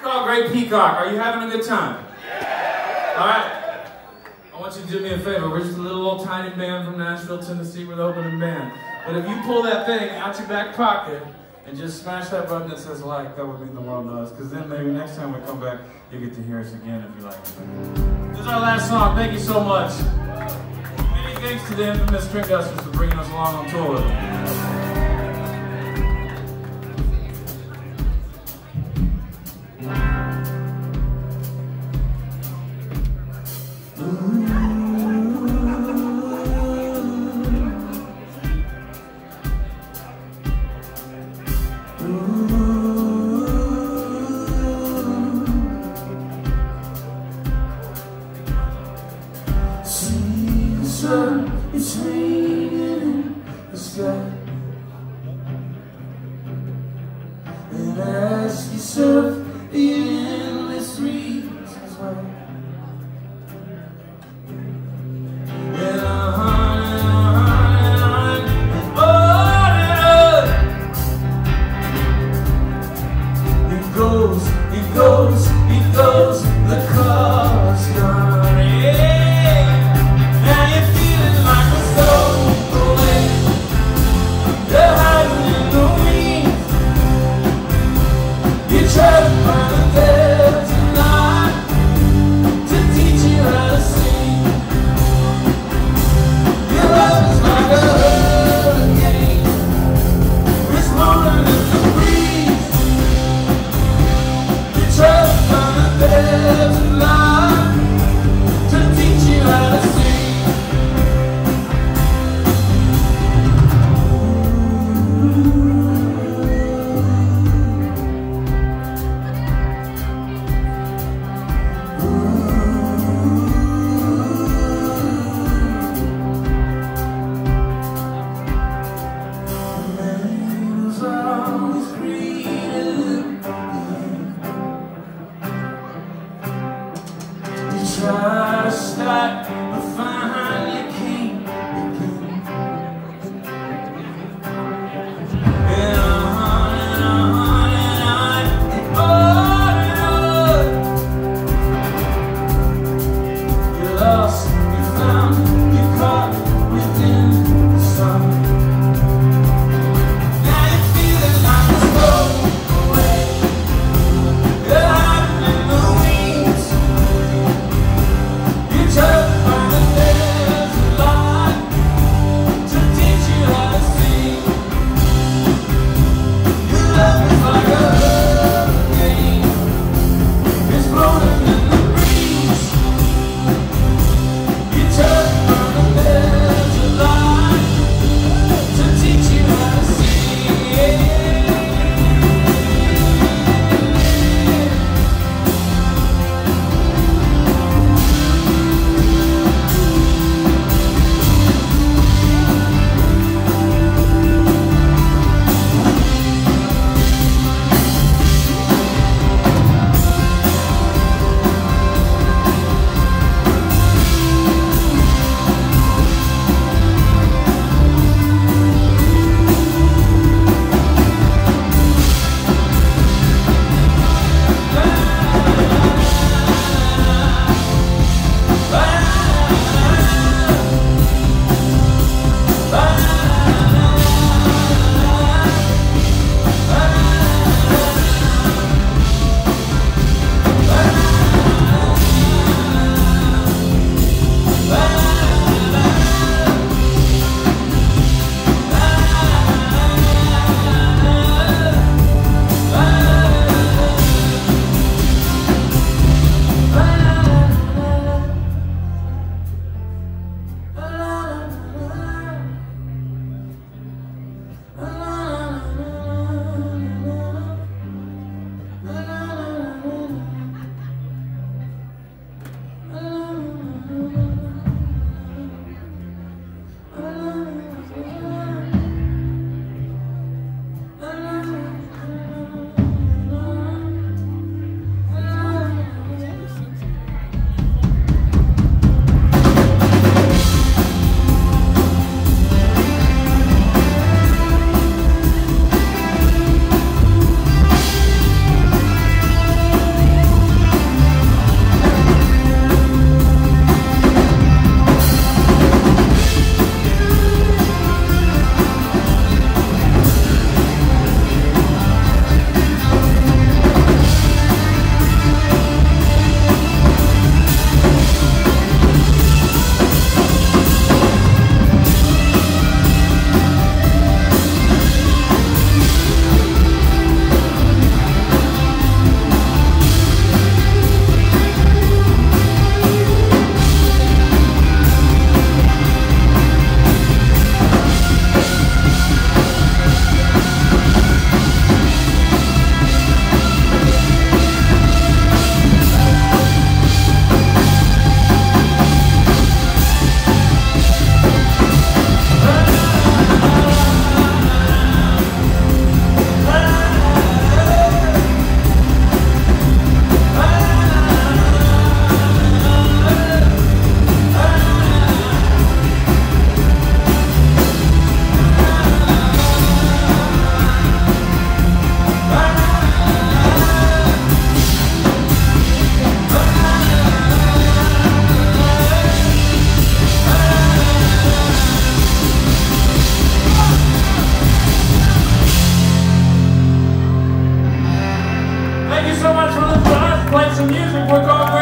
called Great Peacock. Are you having a good time? All right. I want you to do me a favor. We're just a little old tiny band from Nashville, Tennessee. We're the opening band. But if you pull that thing out your back pocket and just smash that button that says like, that would mean the world knows. Because then maybe next time we come back, you get to hear us again if you like it. This is our last song. Thank you so much. Many thanks to the infamous Stringdusters for bringing us along on tour. Sun, it's raining in the sky. play some music. We're going.